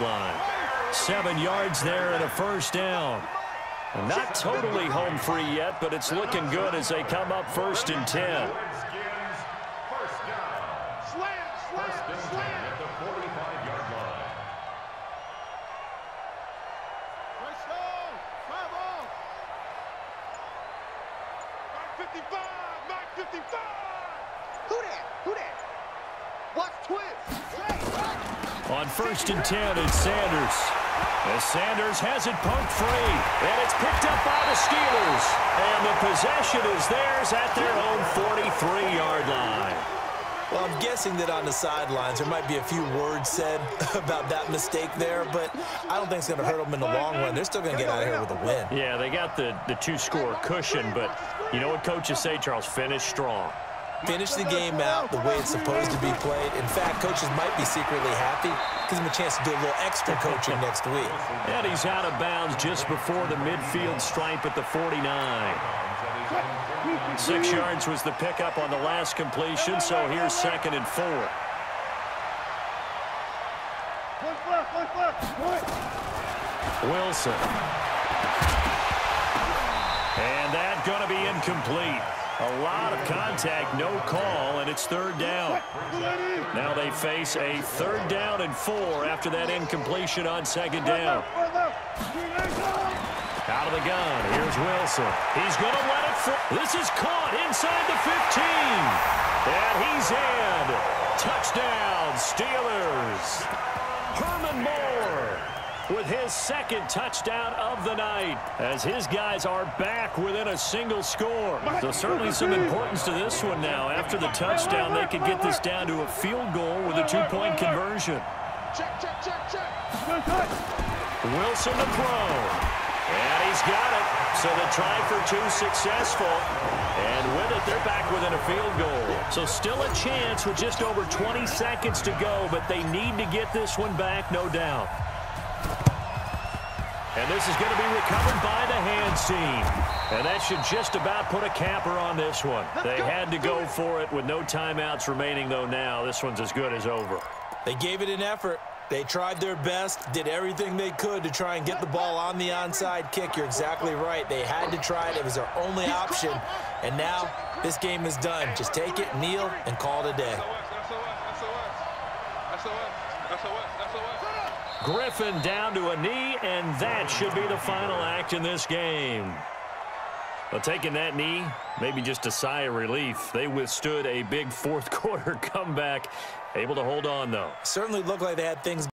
yard line. Seven yards there and a first down. Not totally home free yet, but it's looking good as they come up first and 10. On first and 10, it's Sanders. As Sanders has it poked free, and it's picked up by the Steelers. And the possession is theirs at their own 43-yard line. Well, I'm guessing that on the sidelines there might be a few words said about that mistake there, but I don't think it's going to hurt them in the long run. They're still going to get out of here with a win. Yeah, they got the, the two-score cushion, but you know what coaches say, Charles? Finish strong. Finish the game out the way it's supposed to be played. In fact, coaches might be secretly happy. Gives him a chance to do a little extra coaching next week. And he's out of bounds just before the midfield stripe at the 49. Six yards was the pickup on the last completion, so here's second and four. Wilson. And that's going to be incomplete. A lot of contact, no call, and it's third down. Now they face a third down and four after that incompletion on second down. Out of the gun, here's Wilson. He's going to let it fly. This is caught inside the 15. And he's in. Touchdown, Steelers. Herman Moore with his second touchdown of the night as his guys are back within a single score. So certainly some importance to this one now. After the touchdown, they could get this down to a field goal with a two-point conversion. Check, check, check, check. Wilson to throw. And he's got it. So the try for two successful. And with it, they're back within a field goal. So still a chance with just over 20 seconds to go, but they need to get this one back, no doubt. And this is going to be recovered by the hand team. And that should just about put a capper on this one. They had to go for it with no timeouts remaining, though, now. This one's as good as over. They gave it an effort. They tried their best, did everything they could to try and get the ball on the onside kick. You're exactly right. They had to try it. It was their only option. And now this game is done. Just take it, kneel, and call it a day. Griffin down to a knee, and that should be the final act in this game. Well, taking that knee, maybe just a sigh of relief. They withstood a big fourth quarter comeback. Able to hold on, though. Certainly looked like they had things